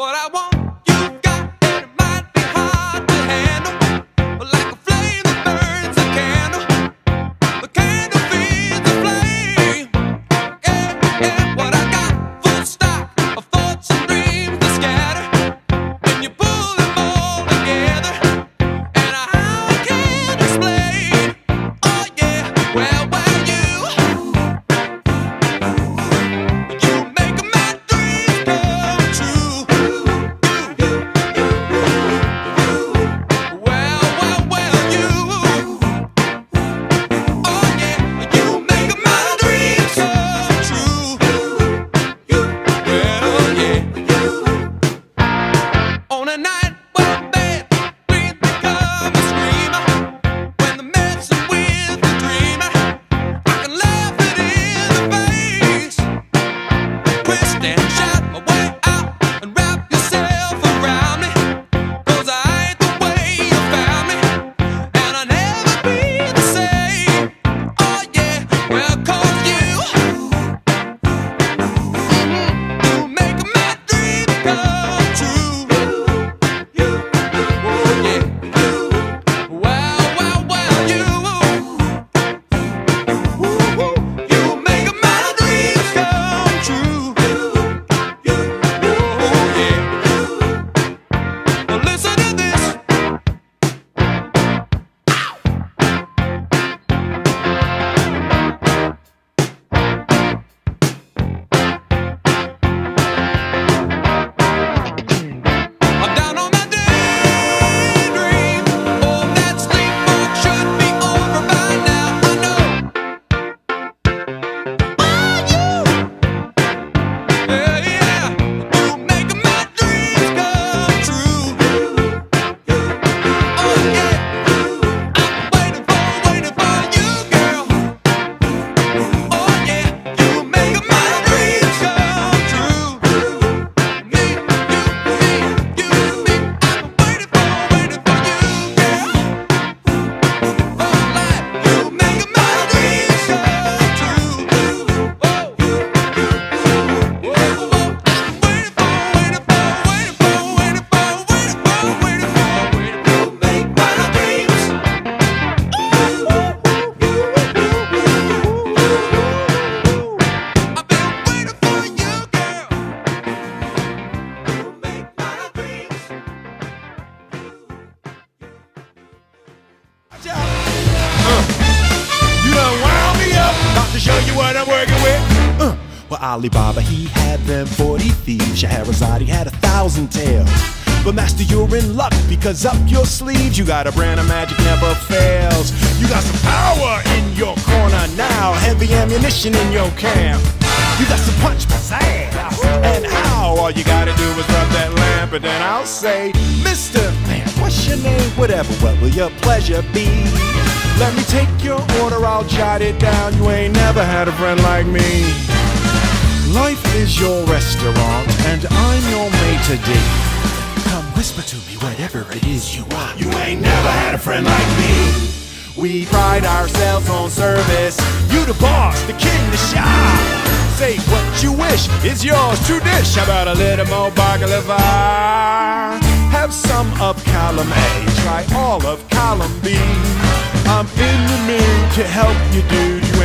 what I want. To show you what I'm working with. Uh, well, Ali Baba, he had them 40 thieves. He had a thousand tales. But master, you're in luck because up your sleeves you got a brand of magic never fails. You got some power in your corner now, heavy ammunition in your camp. You got some punch, pizzazz, and how? All you gotta do is rub that lamp, and then I'll say, Mister Man, what's your name? Whatever, what will your pleasure be? Let me take your order, I'll jot it down. You ain't never had a friend like me. Life is your restaurant, and I'm your maitre d'. Come whisper to me whatever it is you want. You ain't never had a friend like me. We pride ourselves on service. You the boss, the king, the shah. Say what you wish it's yours to dish. How about a little more baklava? Have some of column A, try all of column B. I'm in the mood to help you, dude.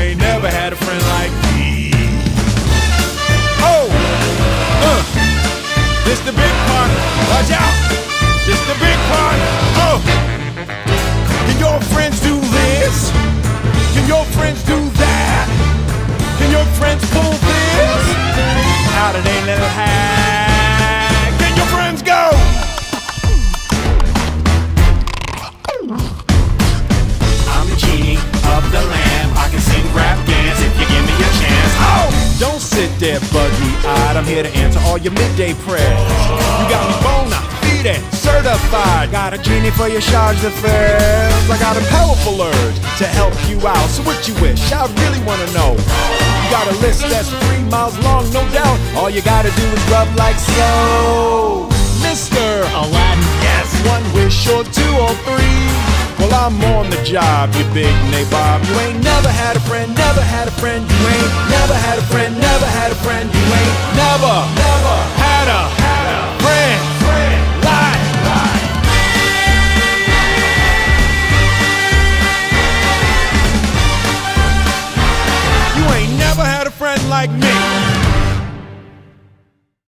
Sit there buggy-eyed. I'm here to answer all your midday prayers. You got me bona fide, certified. Got a genie for your charge d'affaires. I got a powerful urge to help you out. So what you wish? I really wanna know. You got a list that's three miles long, no doubt. All you gotta do is rub like so. Mr. Aladdin, yes. One wish or two or three. Well, I'm on the job, you big nabob. You ain't never had a friend, never had a friend. You ain't never had a friend, had a friend.